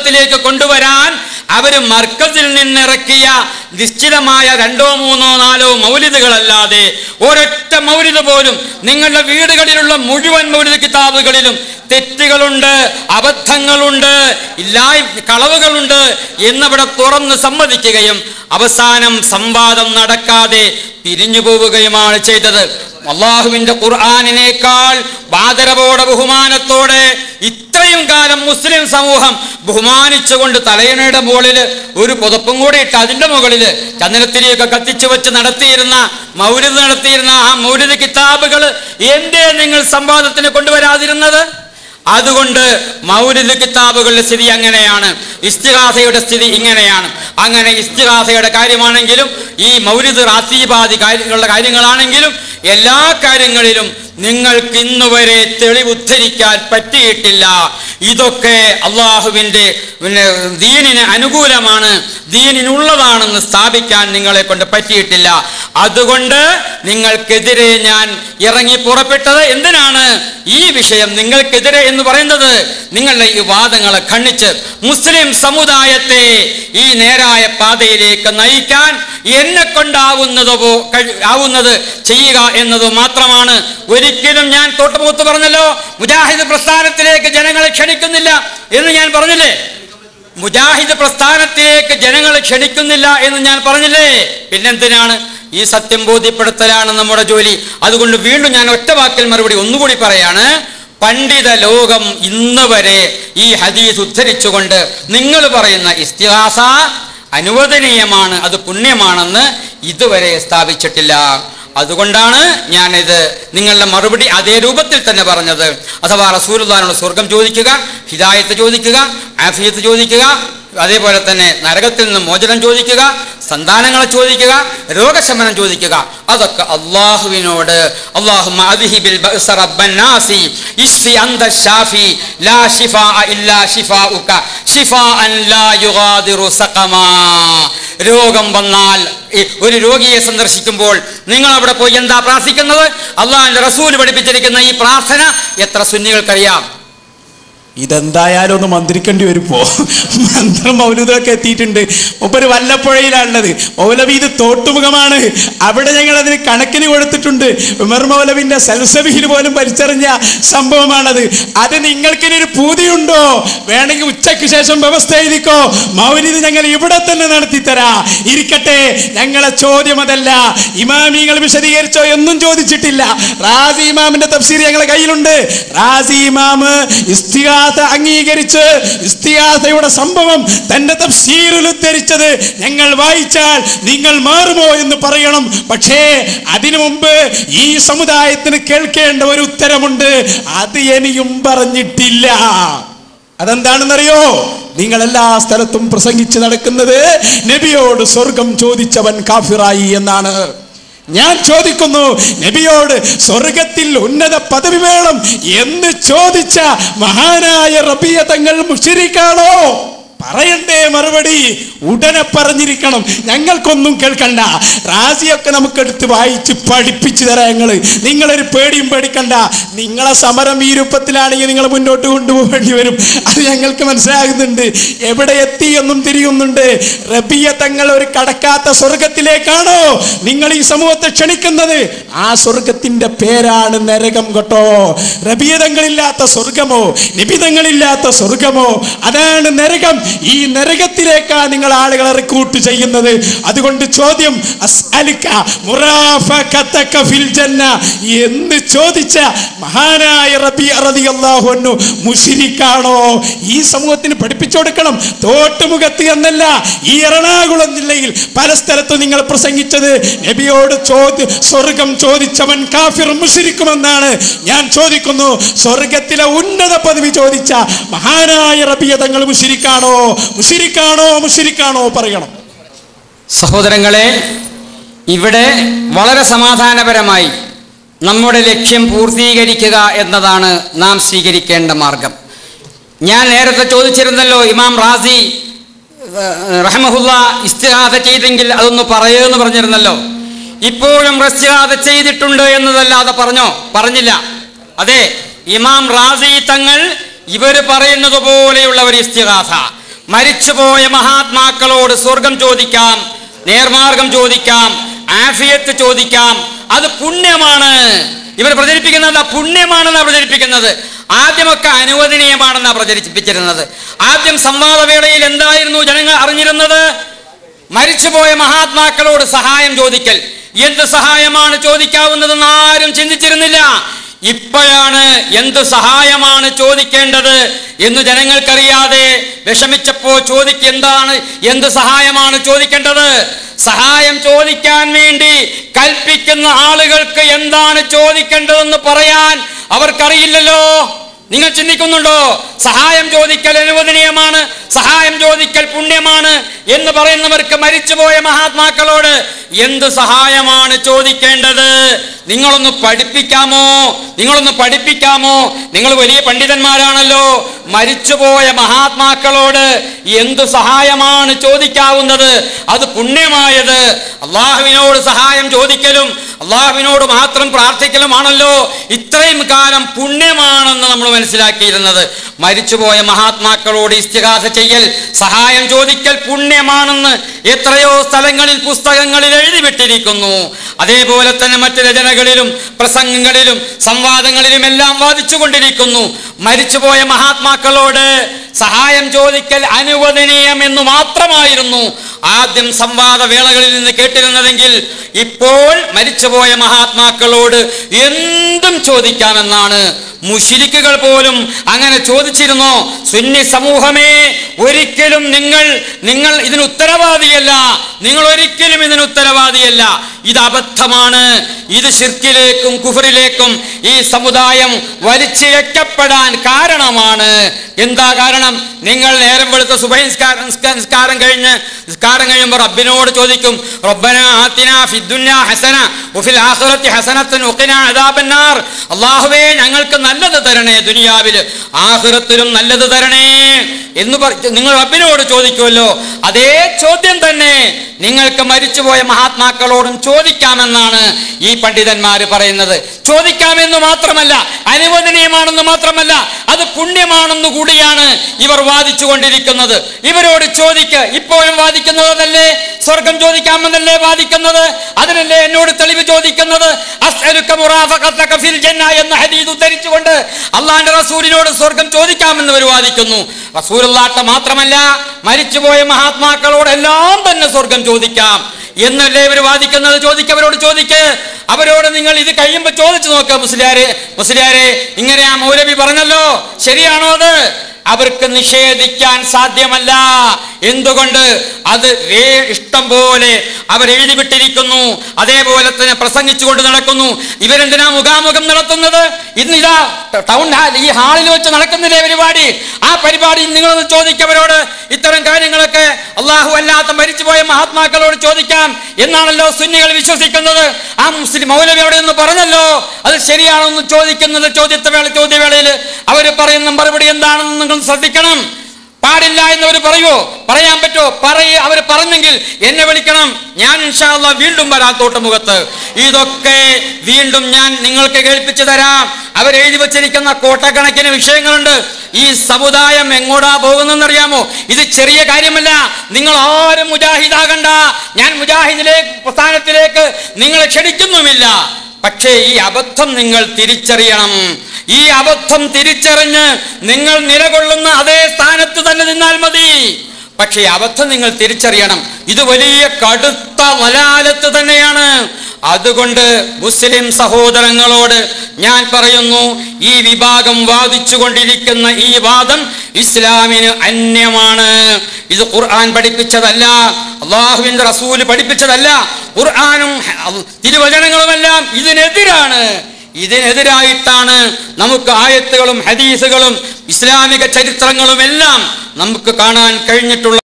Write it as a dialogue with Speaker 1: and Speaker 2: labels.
Speaker 1: സംവാദത്തിലേക്ക് കൊണ്ടുവരാൻ അവർ മർക്കസിൽ നിന്നിറക്കിയ നിശ്ചിതമായ രണ്ടോ മൂന്നോ നാലോ മൗലിദുകളല്ലാതെ ഒരൊറ്റ മൗലിദ് പോലും നിങ്ങളുടെ വീടുകളിലുള്ള മുഴുവൻ മൗലിദ് കിതാബുകളിലും തെറ്റുകളുണ്ട് അബദ്ധങ്ങളുണ്ട് ഇല്ലായ് കളവുകളുണ്ട് എന്നവിടെ തുറന്ന് സമ്മതിക്കുകയും അവസാനം സംവാദം നടക്കാതെ പിരിഞ്ഞു പോവുകയുമാണ് ചെയ്തത്. അള്ളാഹുവിന്റെ ഖുർആാനിനേക്കാൾ ബാദരവോടെ ബഹുമാനത്തോടെ ഇത്രയും കാലം മുസ്ലിം സമൂഹം ബഹുമാനിച്ചുകൊണ്ട് തലയണയുടെ മുകളിൽ ഒരു പുതപ്പും കൂടി ഇട്ട് അതിന്റെ മുകളിൽ ചന്ദനത്തിരിയൊക്കെ കത്തിച്ചു വെച്ച് നടത്തിയിരുന്ന മൗലിദ് നടത്തിയിരുന്ന ആ മൗലിദ് കിതാബുകൾ എന്തേ നിങ്ങൾ സംവാദത്തിന് കൊണ്ടുവരാതിരുന്നത്? അതുകൊണ്ട് മൗലിദ് കിതാബുകളുടെ സ്ഥിതി അങ്ങനെയാണ്. ഇസ്തിഹാസയുടെ സ്ഥിതി ഇങ്ങനെയാണ്. അങ്ങനെ ഇസ്തിഹാസയുടെ കാര്യമാണെങ്കിലും ഈ മൗലിദ് റാത്തീബാദി കാര്യങ്ങളുടെ കാര്യങ്ങളാണെങ്കിലും എല്ലാ കാര്യങ്ങളിലും നിങ്ങൾക്ക് ഇന്ന് വരെ തെളിവുദ്ധരിക്കാൻ പറ്റിയിട്ടില്ല. ഇതൊക്കെ അള്ളാഹുവിന്റെ പിന്നെ ദീനിന് അനുകൂലമാണ് ദീനിനുള്ളതാണെന്ന് സ്ഥാപിക്കാൻ നിങ്ങളെ കൊണ്ട് പറ്റിയിട്ടില്ല. അതുകൊണ്ട് നിങ്ങൾക്കെതിരെ ഞാൻ ഇറങ്ങി പുറപ്പെട്ടത് എന്തിനാണ്? ഈ വിഷയം നിങ്ങൾക്കെതിരെ എന്ന് പറയുന്നത് നിങ്ങളുടെ ഈ വാദങ്ങളെ ഖണ്ഡിച്ച് മുസ്ലിം സമുദായത്തെ ഈ നേരായ പാതയിലേക്ക് നയിക്കാൻ എന്നെ കൊണ്ടാവുന്നതോ ആവുന്നത് ചെയ്യുക എന്നത് മാത്രമാണ്. ഒരിക്കലും ഞാൻ തൊട്ടുമുത്ത് പറഞ്ഞല്ലോ മുജാഹിദ് പ്രസ്ഥാനത്തിലേക്ക് ജനങ്ങളെ ക്ഷണിക്കുന്നില്ല എന്ന് ഞാൻ പറഞ്ഞില്ലേ? മുജാഹിദ് പ്രസ്ഥാനത്തിലേക്ക് ജനങ്ങളെ ക്ഷണിക്കുന്നില്ല എന്ന് ഞാൻ പറഞ്ഞില്ലേ? പിന്നെന്തിനാണ് ഈ സത്യം ബോധ്യപ്പെടുത്തലാണ് നമ്മുടെ ജോലി. അതുകൊണ്ട് വീണ്ടും ഞാൻ ഒറ്റ വാക്കിൽ മറുപടി ഒന്നുകൂടി പറയാണ്. പണ്ഡിത ലോകം ഇന്ന് വരെ ഈ ഹദീസ് ഉദ്ധരിച്ചുകൊണ്ട് നിങ്ങൾ പറയുന്ന ഇസ്തിഹാസ അനുവദനീയമാണ് അത് പുണ്യമാണെന്ന് ഇതുവരെ സ്ഥാപിച്ചിട്ടില്ല. അതുകൊണ്ടാണ് ഞാനിത് നിങ്ങളുടെ മറുപടി അതേ രൂപത്തിൽ തന്നെ പറഞ്ഞത്. അഥവാ റസൂലുദാനോട് സ്വർഗം ചോദിക്കുക ഹിദായത്ത് ചോദിക്കുക ആഫിയത്ത് ചോദിക്കുക അതേപോലെ തന്നെ നരകത്തിൽ നിന്ന് മോചനം ചോദിക്കുക സന്താനങ്ങളെ ചോദിക്കുക രോഗശമനം ചോദിക്കുക. അതൊക്കെ അള്ളാഹുവിനോട്. അള്ളാഹുമ്മ രോഗം വന്നാൽ ഒരു രോഗിയെ സന്ദർശിക്കുമ്പോൾ നിങ്ങൾ അവിടെ പോയി എന്താ പ്രാർത്ഥിക്കുന്നത്? അള്ളാഹിന്റെ റസൂൽ പഠിപ്പിച്ചിരിക്കുന്ന ഈ പ്രാർത്ഥന എത്ര സുന്നികൾക്കറിയാം?
Speaker 2: ഇതെന്തായാലും ഒന്ന് മന്ത്രിക്കേണ്ടി വരുമ്പോ മന്ത്രം മൗലൂദൊക്കെ എത്തിയിട്ടുണ്ട്. മുപ്പൊരു വല്ലപ്പുഴയിലാണുള്ളത്. മൗലവി ഇത് തോട്ടുമുഖമാണ്. അവിടെ ഞങ്ങൾ അതിന് കണക്കിന് കൊടുത്തിട്ടുണ്ട്. ഉമർ മൗലവിന്റെ സൽസബിയിൽ പോലും പരിച്ചറിഞ്ഞ സംഭവമാണത്. അത് നിങ്ങൾക്കിനി ഒരു പൂതിയുണ്ടോ? വേണമെങ്കിൽ ഉച്ചയ്ക്ക് ശേഷം വ്യവസ്ഥ എഴുതിക്കോ. മൗലിത് ഞങ്ങൾ ഇവിടെ തന്നെ നടത്തി തരാ ഇരിക്കട്ടെ. ഞങ്ങളെ ചോദ്യം അതല്ല. ഇമാമിങ്ങൾ വിശദീകരിച്ചോ എന്നും ചോദിച്ചിട്ടില്ല. റാസി ഇമാമിന്റെ തഫ്സീർ ഞങ്ങളുടെ കയ്യിലുണ്ട്. റാസി ഇമാമ് ഇസ്തിഹാസ അംഗീകരിച്ച് ഇസ്തിയാസയുടെ സംഭവം തന്റെ തഫ്സീറിൽ ഉദ്ധരിച്ചത് ഞങ്ങൾ വായിച്ചാൽ നിങ്ങൾ മാറുമോ എന്ന് പറയണം. പക്ഷേ അതിനു മുമ്പ് ഈ സമുദായത്തിന് കേൾക്കേണ്ട ഒരു ഉത്തരമുണ്ട്. അത് എനിയും പറഞ്ഞിട്ടില്ല. അതെന്താണെന്നറിയോ? നിങ്ങൾ എല്ലാ സ്ഥലത്തും പ്രസംഗിച്ച് നടക്കുന്നത് നബിയോട് സ്വർഗം ചോദിച്ചവൻ കാഫിറായി എന്നാണ്. ഞാൻ ചോദിക്കുന്നു നബിയോട് സ്വർഗത്തിൽ ഉന്നത പദവി വേണം എന്ന് ചോദിച്ച മഹാനായ റബിയ തങ്ങൾ മുഷിരിക്കാണോ? പറയണ്ടേ മറുപടി? ഉടനെ പറഞ്ഞിരിക്കണം. ഞങ്ങൾക്കൊന്നും കേൾക്കണ്ട. റാസിയൊക്കെ നമുക്ക് എടുത്ത് വായിച്ച് പഠിപ്പിച്ചു തരാം ഞങ്ങൾ നിങ്ങളൊരു പേടിയും പേടിക്കണ്ട. നിങ്ങളെ സമരം ഈ രൂപത്തിലാണെങ്കിൽ നിങ്ങൾ മുന്നോട്ട് കൊണ്ടുപോകേണ്ടി വരും. അത് ഞങ്ങൾക്ക് മനസ്സിലാകുന്നുണ്ട്. എവിടെ എത്തി എന്നും തിരിയുന്നുണ്ട്. റബിയ തങ്ങൾ ഒരു കടക്കാത്ത സ്വർഗത്തിലേക്കാണോ നിങ്ങൾ ഈ സമൂഹത്തെ ക്ഷണിക്കുന്നത്? ആ സ്വർഗത്തിന്റെ പേരാണ് നരകം കേട്ടോ. റബിയതങ്ങളില്ലാത്ത സ്വർഗമോ? നിബിതങ്ങളില്ലാത്ത സ്വർഗമോ? അതാണ് നരകം. ഈ നരകത്തിലേക്കാ നിങ്ങൾ ആളുകളെ റിക്രൂട്ട് ചെയ്യുന്നത്. അതുകൊണ്ട് ചോദ്യം എന്ന് ചോദിച്ച മഹാനായ റബി റളിയല്ലാഹു അൻഹു മുശ്രിക്കാണോ ഈ സമൂഹത്തിന് പഠിപ്പിച്ചു കൊടുക്കണം. തോട്ടുമുഖത്ത് എന്നല്ല ഈ എറണാകുളം ജില്ലയിൽ പല സ്ഥലത്തും നിങ്ങൾ പ്രസംഗിച്ചത്. നബിയോട് ചോദ്യ സ്വർഗം ചോദിച്ചവൻ കാഫിർ മുഷിരിക്കുമെന്നാണ് ഞാൻ ചോദിക്കുന്നു. സ്വർഗത്തിലെ ഉന്നത പദവി ചോദിച്ച മഹാനായ റബിയ തങ്ങൾ മുഷിരിക്കാണോ? മുഷിരിക്കാണോ? മുഷിരിക്കാണോ? പറയണം.
Speaker 1: സഹോദരങ്ങളെ ഇവിടെ വളരെ സമാധാനപരമായി നമ്മുടെ ലക്ഷ്യം പൂർത്തീകരിക്കുക എന്നതാണ് നാം സ്വീകരിക്കേണ്ട മാർഗം. ഞാൻ നേരത്തെ ചോദിച്ചിരുന്നല്ലോ ഇമാം റാസി റഹമഹുല്ല ഇസ്തിഹാദ ചെയ്തെങ്കിൽ അതൊന്ന് പറയൂ എന്ന് പറഞ്ഞിരുന്നല്ലോ. ഇപ്പോഴും ഇസ്തിഹാദ ചെയ്തിട്ടുണ്ട് എന്നതല്ലാതെ പറഞ്ഞോ? പറഞ്ഞില്ല. അതെ ഇമാം റാസി തങ്ങൾ ഇവർ പറയുന്നത് പോലെയുള്ള ഒരു ഇസ്തിഹാസ മരിച്ചുപോയ മഹാത്മാക്കളോട് സ്വർഗം ചോദിക്കാം നേർമാർഗം ചോദിക്കാം ആഫിയത്ത് ചോദിക്കാം. അത് പുണ്യമാണ്. ഇവർ പ്രചരിപ്പിക്കുന്നത് പുണ്യമാണെന്നാണ് പ്രചരിപ്പിക്കുന്നത്. ആദ്യമൊക്കെ അനുവദനീയമാണെന്നാണ് പ്രചരിപ്പിച്ചിരുന്നത്. ആദ്യം സംവാദവേളയിൽ എന്തായിരുന്നു ജനങ്ങൾ അറിഞ്ഞിരുന്നത്? മരിച്ചുപോയ മഹാത്മാക്കളോട് സഹായം ചോദിക്കൽ. എന്ത് സഹായമാണ് ചോദിക്കാവുന്നതെന്ന് ആരും ചിന്തിച്ചിരുന്നില്ല. ഇപ്പോഴാണ് എന്ത് സഹായമാണ് ചോദിക്കേണ്ടത് എന്ന് ജനങ്ങൾക്കറിയാതെ വിഷമിച്ചപ്പോൾ ചോദിക്ക എന്താണ് എന്ത് സഹായമാണ് ചോദിക്കേണ്ടത്? സഹായം ചോദിക്കാൻ വേണ്ടി കൽപ്പിക്കുന്ന ആളുകൾക്ക് എന്താണ് ചോദിക്കേണ്ടതെന്ന് പറയാൻ അവർക്കറിയില്ലല്ലോ. നിങ്ങൾ ചിന്തിക്കുന്നുണ്ടോ? സഹായം ചോദിക്കൽ അനുവദനീയമാണ്. സഹായം ചോദിക്കൽ പുണ്യമാണ് എന്ന് പറയുന്നവർക്ക് മരിച്ചുപോയ മഹാത്മാക്കളോട് എന്ത് സഹായമാണ് ചോദിക്കേണ്ടത്? നിങ്ങളൊന്ന് പഠിപ്പിക്കാമോ? നിങ്ങളൊന്ന് പഠിപ്പിക്കാമോ? നിങ്ങൾ വലിയ പണ്ഡിതന്മാരാണല്ലോ. മരിച്ചുപോയ മഹാത്മാക്കളോട് എന്തു സഹായമാണ് ചോദിക്കാവുന്നത്? അത് പുണ്യമായത് അള്ളാഹുവിനോട് സഹായം ചോദിക്കലും അള്ളാഹുവിനോട് മാത്രം പ്രാർത്ഥിക്കലുമാണല്ലോ. ഇത്രയും കാലം പുണ്യമാണെന്ന് നമ്മൾ മനസ്സിലാക്കിയിരുന്നത്. മരിച്ചുപോയ മഹാത്മാക്കളോട് ഇസ്തിഹാസ ചെയ്യൽ സഹായം ചോദിക്കൽ പുണ്യമാണെന്ന് എത്രയോ സ്ഥലങ്ങളിൽ പുസ്തകങ്ങളിൽ എഴുതിവിട്ടിരിക്കുന്നു. അതേപോലെ തന്നെ മറ്റ് രചനകളിലും പ്രസംഗങ്ങളിലും സംവാദങ്ങളിലും എല്ലാം വാദിച്ചുകൊണ്ടിരിക്കുന്നു. മരിച്ചുപോയ മഹാത്മാക്കളോട് സഹായം ചോദിക്കൽ അനുവദനീയം എന്ന് മാത്രമായിരുന്നു. ആദ്യം സംവാദ വേളകളിൽ നിന്ന് കേട്ടിരുന്നതെങ്കിൽ ഇപ്പോൾ മരിച്ചുപോയ മഹാത്മാക്കളോട് എന്തും ചോദിക്കാമെന്നാണ് മുഷിരിക്കുകൾ പോലും അങ്ങനെ ചോദിച്ചിരുന്നോ? സുന്നി സമൂഹമേ ഒരിക്കലും നിങ്ങൾ നിങ്ങൾ ഇതിന് ഉത്തരവാദിയല്ല നിങ്ങൾ ഒരിക്കലും ഇതിന് ഉത്തരവാദിയല്ല ഇത് അബദ്ധമാണ്. ഇത് ശിർക്കിലേക്കും കുഫറിലേക്കും ഈ സമുദായം വലിച്ചിഴക്കപ്പെടാൻ കാരണമാണ്. എന്താ കാരണം? നിങ്ങൾ നേരം വെളുത്ത സുബൈ നിസ്കാരം നിസ്കാരം കഴിഞ്ഞ് നിസ്കാരം കഴിയുമ്പോൾ റബ്ബിനോട് ചോദിക്കും റബ്ബന ഹസന ആഖിറത്തി അദാബന്നാർ. അല്ലാഹുവേ ഞങ്ങൾക്ക് നല്ലത് തരണേ ദുനിയാവിൽ ആഖിറത്തിലും നല്ലത് തരണേ എന്ന് പറ- നിങ്ങൾ റബ്ബിനോട് ചോദിക്കുമല്ലോ അതേ ചോദ്യം തന്നെ. നിങ്ങൾക്ക് മരിച്ചുപോയ മഹാത്മാക്കളോടും ചോദിക്കാമെന്നാണ് ഈ പണ്ഡിതന്മാർ പറയുന്നത്. ചോദിക്കാമെന്ന് മാത്രമല്ല അനുവദനീയമാണെന്ന് മാത്രമല്ല അത് പുണ്യമാണെന്ന് കൂടിയാണ് ഇവർ വാദിച്ചു കൊണ്ടിരിക്കുന്നത് ഇവരോട് ചോദിക്ക ഇപ്പോഴും വാദിക്കുന്നതല്ലേ സ്വർഗം ചോദിക്കാമെന്നല്ലേ വാദിക്കുന്നത്? അതിനല്ലേ എന്നോട് തെളിവ് ചോദിക്കുന്നത്? എന്ന ഹദീസ് ഉദ്ധരിച്ചുകൊണ്ട് അള്ളാന്റെ റസൂലിനോട് സ്വർഗം ചോദിക്കാമെന്ന് ഇവർ വാദിക്കുന്നു. റസൂലുള്ളാട്ട മാത്രമല്ല മരിച്ചുപോയ മഹാത്മാക്കളോടെല്ലാം തന്നെ സ്വർഗം ചോദിക്കാം. എന്നല്ലേ ഇവർ വാദിക്കുന്നത്? ചോദിക്ക അവരോട് ചോദിക്ക്. അവരോട് നിങ്ങൾ ഇത് കഴിയുമ്പോൾ ചോദിച്ചു നോക്കുക മുസ്ലിയാരെ. മുസ്ലിയാരെ ഇങ്ങനെ ആ മൗലവി പറഞ്ഞല്ലോ. ശരിയാണോ അത്? അവർക്ക് നിഷേധിക്കാൻ സാധ്യമല്ല. എന്തുകൊണ്ട്? അത് ഇഷ്ടം പോലെ അവർ എഴുതി വിട്ടിരിക്കുന്നു അതേപോലെ തന്നെ പ്രസംഗിച്ചുകൊണ്ട് നടക്കുന്നു. ഇവരെന്തിനാ മുഖാമുഖം നടത്തുന്നത്? ഇന്നിതാ ടൗൺ ഹാൾ ഈ ഹാളിൽ വെച്ച് നടക്കുന്നില്ലേ പരിപാടി. ആ പരിപാടി നിങ്ങളൊന്ന് ചോദിക്കവരോട് ഇത്തരം കാര്യങ്ങളൊക്കെ അള്ളാഹു അല്ലാത്ത മരിച്ചുപോയ മഹാത്മാക്കളോട് ചോദിക്കാം എന്നാണല്ലോ സുന്നികൾ വിശ്വസിക്കുന്നത്. ആ മുസ്ലിം മൗലവി അവിടെ നിന്ന് പറഞ്ഞല്ലോ. അത് ശരിയാണെന്ന് ചോദിക്കുന്നത് ചോദ്യത്തെ വേള ചോദ്യവേളയിൽ. അവർ പറയുന്ന മറുപടി എന്താണെന്ന് നിങ്ങൾ ശ്രദ്ധിക്കണം. പാടില്ല എന്നവർ പറയുമോ പറയാൻ പറ്റുമോ പറയ അവർ പറഞ്ഞെങ്കിൽ എന്നെ വിളിക്കണം. ഞാൻ ഇൻഷാല്ല വീണ്ടും വരാം തോട്ടുമുഖത്ത്. ഇതൊക്കെ വീണ്ടും ഞാൻ നിങ്ങൾക്ക് കേൾപ്പിച്ചു തരാം. അവരെഴുതി വച്ചിരിക്കുന്ന കോട്ടക്കണക്കിന് വിഷയങ്ങളുണ്ട്. ഈ സമുദായം എങ്ങോട്ടാ പോകുന്നറിയാമോ ഇത് ചെറിയ കാര്യമല്ല. നിങ്ങൾ ആരും മുജാഹിദാകണ്ട. ഞാൻ മുജാഹിദിലേക്ക് പ്രസ്ഥാനത്തിലേക്ക് നിങ്ങളെ ക്ഷണിക്കുന്നുമില്ല. പക്ഷേ ഈ അബദ്ധം നിങ്ങൾ തിരിച്ചറിയണം. ഈ അബദ്ധം തിരിച്ചറിഞ്ഞ് നിങ്ങൾ നിലകൊള്ളുന്ന അതേ സ്ഥാനത്ത് തന്നെ നിന്നാൽ മതി. പക്ഷേ അബദ്ധം നിങ്ങൾ തിരിച്ചറിയണം. ഇത് വലിയ കടുത്ത വലാലത്ത് തന്നെയാണ്. അതുകൊണ്ട് മുസ്ലിം സഹോദരങ്ങളോട് ഞാൻ പറയുന്നു ഈ വിഭാഗം വാദിച്ചു കൊണ്ടിരിക്കുന്ന ഈ വാദം ഇസ്ലാമിന് അന്യമാണ്. ഇത് ഖുർആൻ പഠിപ്പിച്ചതല്ല അള്ളാഹുവിന്റെ റസൂൽ പഠിപ്പിച്ചതല്ല ഖുർആാനും തിരുവചനങ്ങളുമെല്ലാം ഇതിനെതിരാണ്. ഇതിനെതിരായിട്ടാണ് നമുക്ക് ആയത്തുകളും ഹദീസുകളും ഇസ്ലാമിക ചരിത്രങ്ങളും എല്ലാം നമുക്ക് കാണാൻ കഴിഞ്ഞിട്ടുള്ളത്.